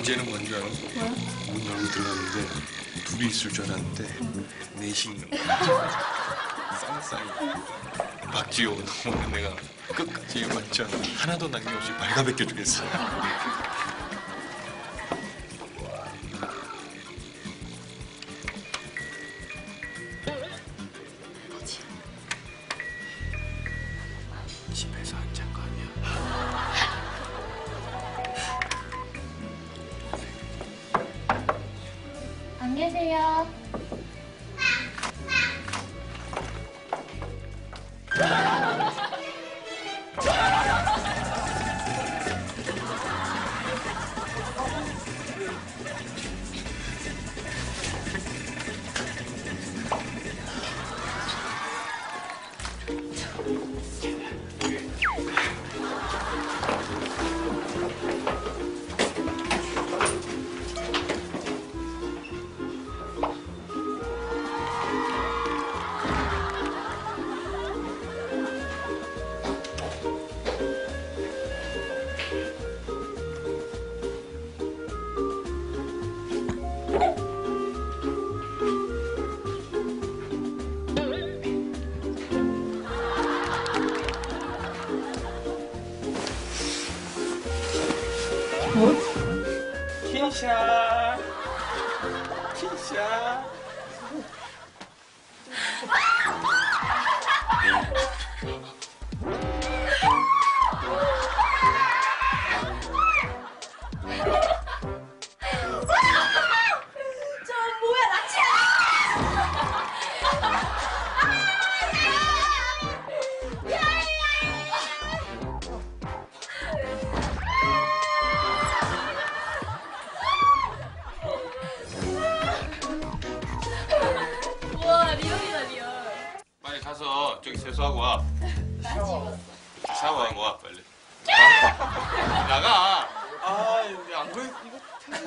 이제는 뭔지 알아? 문 열고 들어갔는데 둘이 있을 줄 알았는데 넷이 있는 거야. 쌍쌍이. 박지호 오늘 내가 끝까지 완전 하나도 남김없이 발가벗겨 주겠어. 계세요. 킨샤 킨샤 안 보여 이거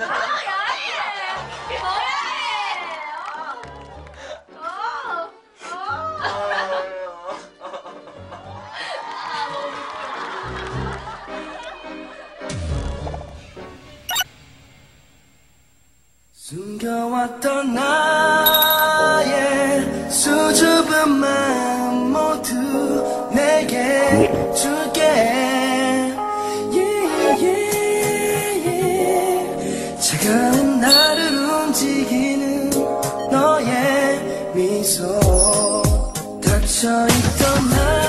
야해! 뭐야 어. 어. 숨겨왔던 나의 수줍은 마음 모두 내게 줄게 차가운 나를 움직이는 너의 미소 닫혀있던 나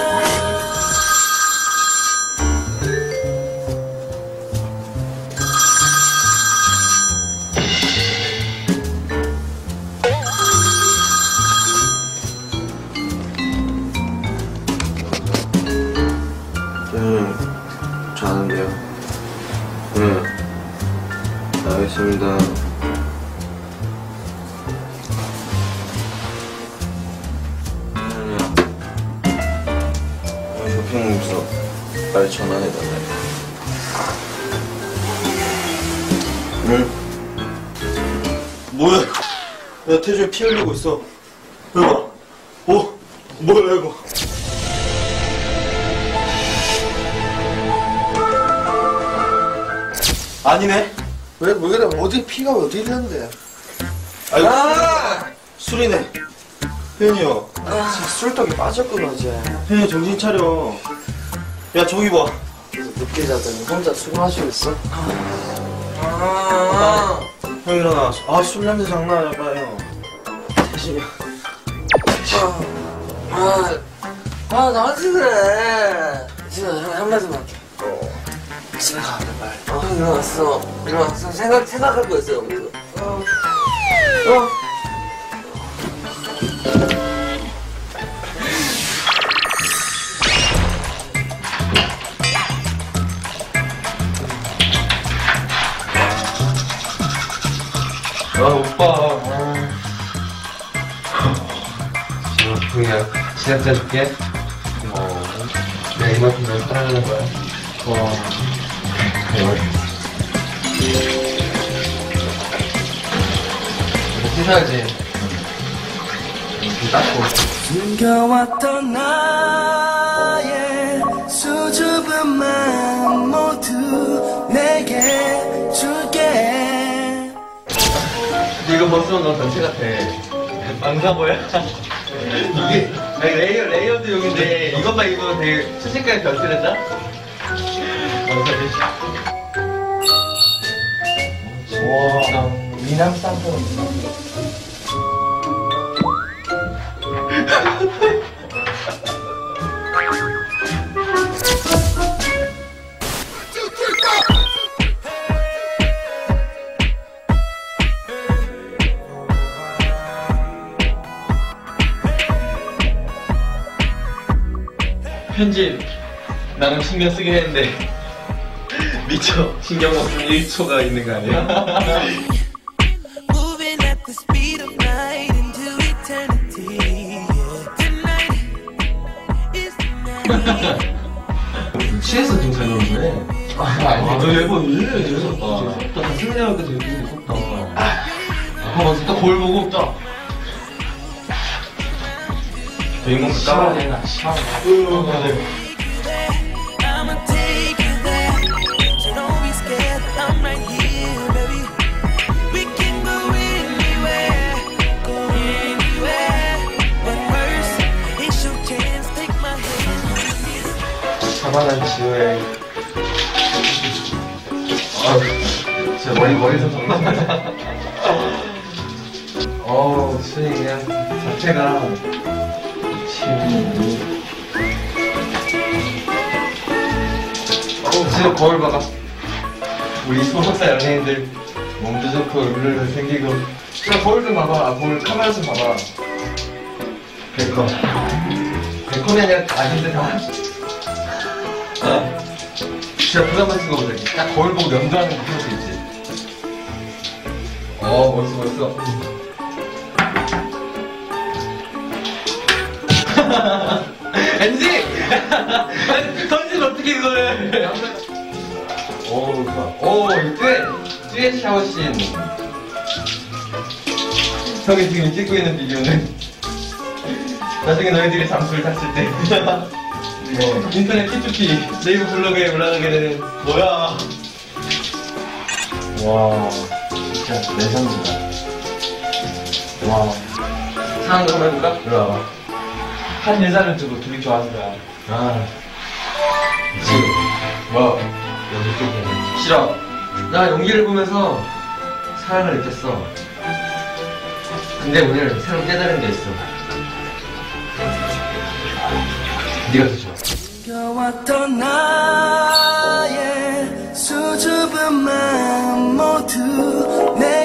빨리 전환해달라. 뭘? 왜? 뭐야? 야 태주에 피 흘리고 있어. 여봐. 어? 뭐야 이거? 아니네. 왜? 왜 그래? 어디 피가 어디 있는데? 아이고. 아! 술이네. 혜연이 형. 아. 술떡이 빠졌구나 이제. 혜연이 정신 차려. 야, 저기 봐. 늦게 자더니 혼자 술 마시고 있어? 아, 형 일어나. 아, 술 냄새 장난 아니야, 형. 태진이. 아, 아, 아, 나한테 그래. 진아, 형 한마디만 할게. 집에 가, 빨리. 어, 형 일어났어. 일어났어. 생각, 생각할 거 있어요, 아무튼. 어. 어. 그냥 시작자 줄게. 고마워. 내가 이만큼 널 사랑하는 거야. 고마워. 이거 씻어야지. 좀 닦고. 숨겨왔던 나의 수줍은 마음 모두 내게 줄게 이거 벗으면 너 전체 같아. 망사보야? 이게, layer, layered 용인데, 이것만 입으면 되게 순식간에 변신했다? 와, 미남 쌍꺼. 편집 나름 신경 쓰긴 했는데 미쳐 신경 없으면 1초가 있는 거 아니야? 취해서 지금 잘 노는데 아, 너 예뻐 왜 재밌었다 재밌다 승리하니까 되게 무섭다. 아. 맞아 딱 거울 보고 딱 주인공 hand. 가만한 지호의 아 진짜 머리 머리에서 정말 어우 수이 그냥 자체가 지금 거울 봐봐 우리 소속사 연예인들 몸도 좋고 얼굴도 생기고 자 거울 좀 봐봐 아, 거울 카메라 좀 봐봐 베컴 베컴이 아니라 아닌데 다 진짜 부담 같은 거 보자. 딱 거울 보고 면도하는 거 그럴 수 있지. 어, 멋있어, 멋있어. 엔지! 던지면 어떻게 그거를. 오, 이때 듀엣 샤워씬. 형이 지금 찍고 있는 비디오는 나중에 너희들이 잠수를 탔을 때. 뭐, 인터넷 P2P 네이버 블로그에 올라가게 되는 뭐야. 와 진짜 내성이다. 와. 상한 거 한번 해볼까? 와봐. 한 여자를 두고 둘이 좋아하는 거야. 아. 지금 뭐 연기 쪽에 싫어. 나 연기를 보면서 사랑을 느꼈어. 근데 오늘 새로운 깨달은 게 있어. 네가 더 좋아. 나의 수줍은 마음 모두 내게